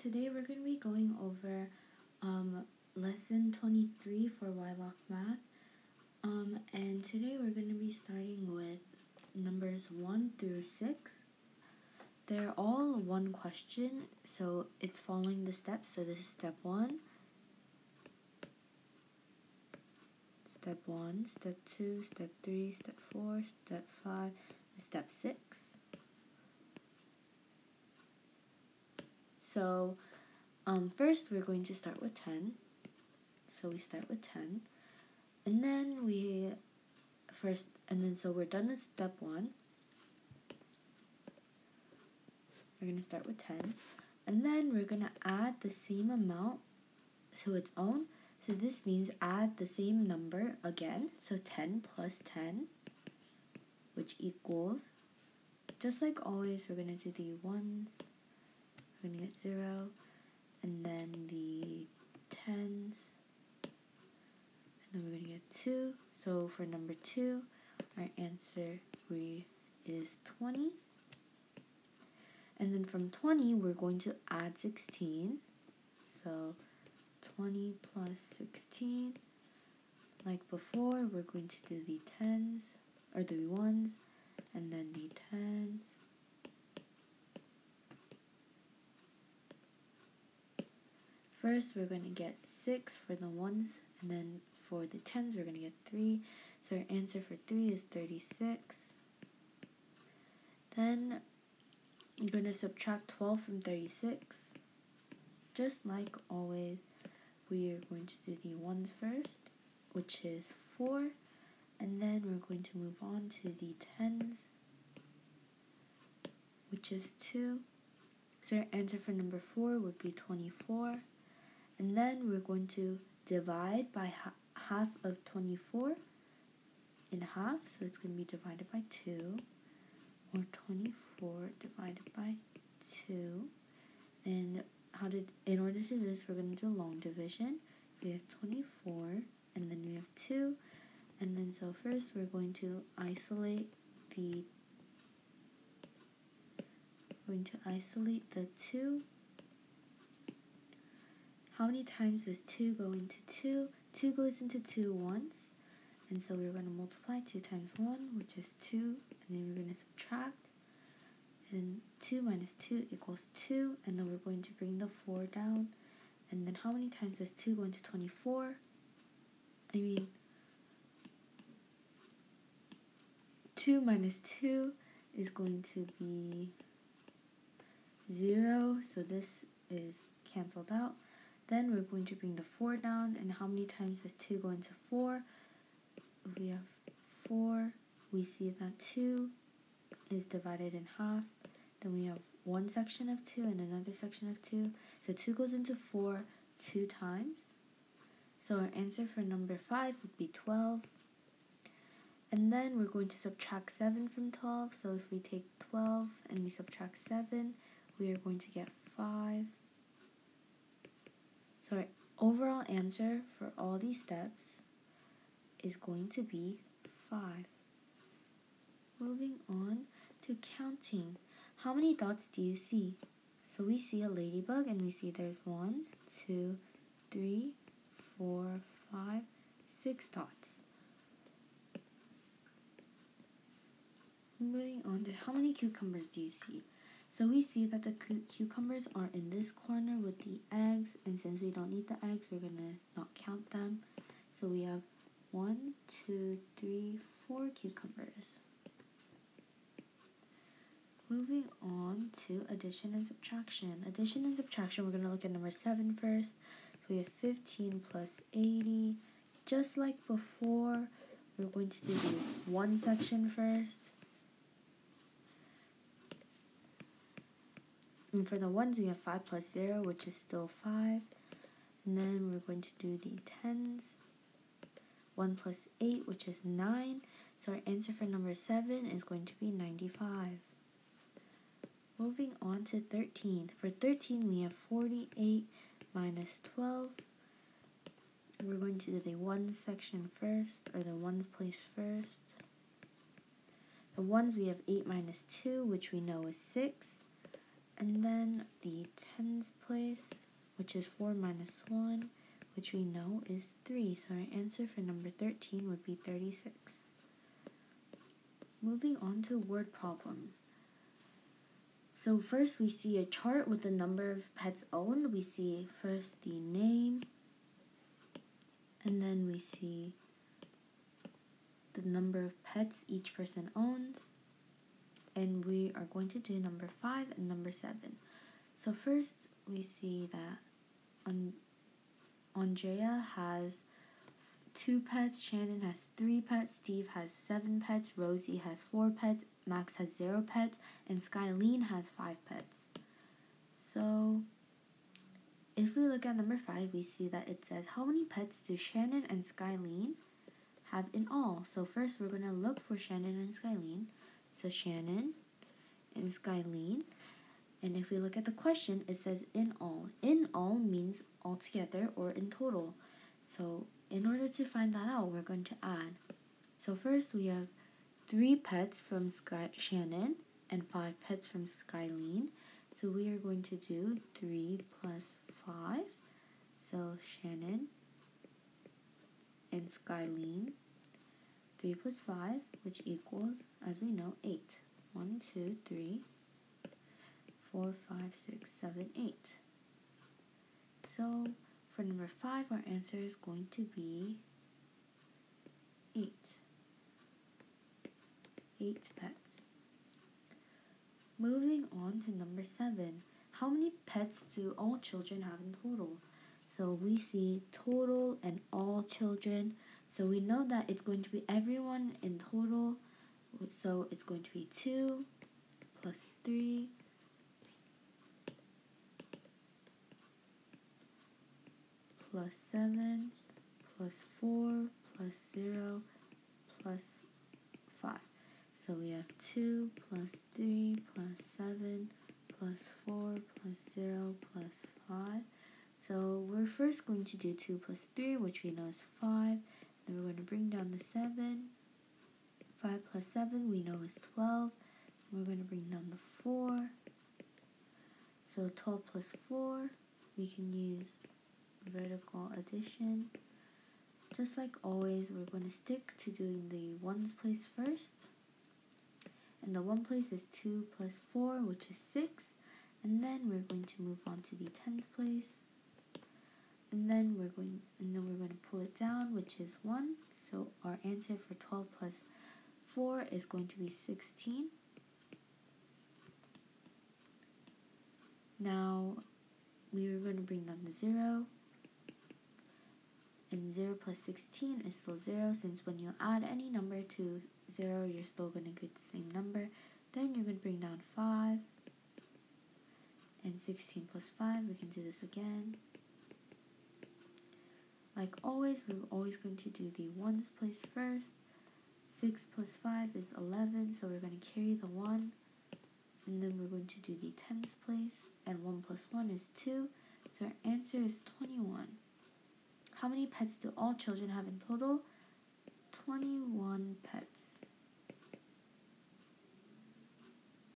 today we're going to be going over um, lesson 23 for YLOC Math. Um, and today we're going to be starting with numbers 1 through 6. They're all one question, so it's following the steps. So this is step 1, step 1, step 2, step 3, step 4, step 5, and step 6. So um, first we're going to start with 10. So we start with 10. And then we first, and then so we're done with step 1. We're going to start with 10. And then we're going to add the same amount to its own. So this means add the same number again. So 10 plus 10, which equals, just like always, we're going to do the ones we're going to get 0, and then the tens, and then we're going to get 2. So for number 2, our answer we is 20. And then from 20, we're going to add 16. So 20 plus 16. Like before, we're going to do the tens, or the ones, and then the tens, First, we're going to get 6 for the 1s, and then for the 10s, we're going to get 3. So our answer for 3 is 36. Then, I'm going to subtract 12 from 36. Just like always, we are going to do the 1s first, which is 4. And then we're going to move on to the 10s, which is 2. So our answer for number 4 would be 24. And then we're going to divide by ha half of 24 in half. So it's going to be divided by 2. Or 24 divided by 2. And how did in order to do this, we're going to do long division. We have 24, and then we have 2. And then so first we're going to isolate the we're going to isolate the 2 how many times does 2 go into 2? 2 goes into 2 once. And so we're going to multiply 2 times 1, which is 2. And then we're going to subtract. And 2 minus 2 equals 2. And then we're going to bring the 4 down. And then how many times does 2 go into 24? I mean, 2 minus 2 is going to be 0. So this is cancelled out. Then we're going to bring the 4 down, and how many times does 2 go into 4? If we have 4, we see that 2 is divided in half. Then we have one section of 2 and another section of 2. So 2 goes into 4 two times. So our answer for number 5 would be 12. And then we're going to subtract 7 from 12. So if we take 12 and we subtract 7, we are going to get 5. So our overall answer for all these steps is going to be 5. Moving on to counting. How many dots do you see? So we see a ladybug and we see there's one, two, three, four, five, six dots. Moving on to how many cucumbers do you see? So we see that the cu cucumbers are in this corner with the eggs, and since we don't need the eggs, we're gonna not count them. So we have one, two, three, four cucumbers. Moving on to addition and subtraction. Addition and subtraction, we're gonna look at number seven first. So we have 15 plus 80. Just like before, we're going to do one section first. And for the ones, we have 5 plus 0, which is still 5. And then we're going to do the tens. 1 plus 8, which is 9. So our answer for number 7 is going to be 95. Moving on to 13. For 13, we have 48 minus 12. We're going to do the ones section first, or the ones place first. The ones we have 8 minus 2, which we know is 6. And then the tens place, which is 4 minus 1, which we know is 3. So our answer for number 13 would be 36. Moving on to word problems. So first we see a chart with the number of pets owned. We see first the name, and then we see the number of pets each person owns. And we are going to do number 5 and number 7. So first we see that An- Andrea has two pets, Shannon has three pets, Steve has seven pets, Rosie has four pets, Max has zero pets, and Skyline has five pets. So, if we look at number five, we see that it says, How many pets do Shannon and Skyline have in all? So, first we're going to look for Shannon and Skyline. So, Shannon and Skyline. And if we look at the question, it says in all. In all means altogether or in total. So, in order to find that out, we're going to add. So, first we have three pets from Sky Shannon and five pets from Skyline. So we are going to do three plus five. So Shannon and Skyline. Three plus five, which equals, as we know, eight. One, two, three, four, five, six, seven, eight. So for number five, our answer is going to be eight eight pets. Moving on to number seven. How many pets do all children have in total? So we see total and all children. So we know that it's going to be everyone in total. So it's going to be 2 plus 3 plus 7 plus 4 plus 0 plus 5. So we have 2 plus 3 plus 7 plus 4 plus 0 plus 5. So we're first going to do 2 plus 3, which we know is 5. Going to bring down the 7. 5 plus 7 we know is 12. We're going to bring down the 4. So 12 plus 4, we can use vertical addition. Just like always, we're going to stick to doing the ones place first. And the one place is 2 plus 4, which is 6. And then we're going to move on to the tens place. And then we're going and then we're going to pull it down, which is 1. So our answer for 12 plus 4 is going to be 16. Now we are going to bring down the 0 and 0 plus 16 is still 0 since when you add any number to 0 you're still going to get the same number. Then you're going to bring down 5 and 16 plus 5 we can do this again like always we're always going to do the ones place first 6 plus 5 is 11 so we're going to carry the 1 and then we're going to do the tens place and 1 plus 1 is 2 so our answer is 21 how many pets do all children have in total? 21 pets.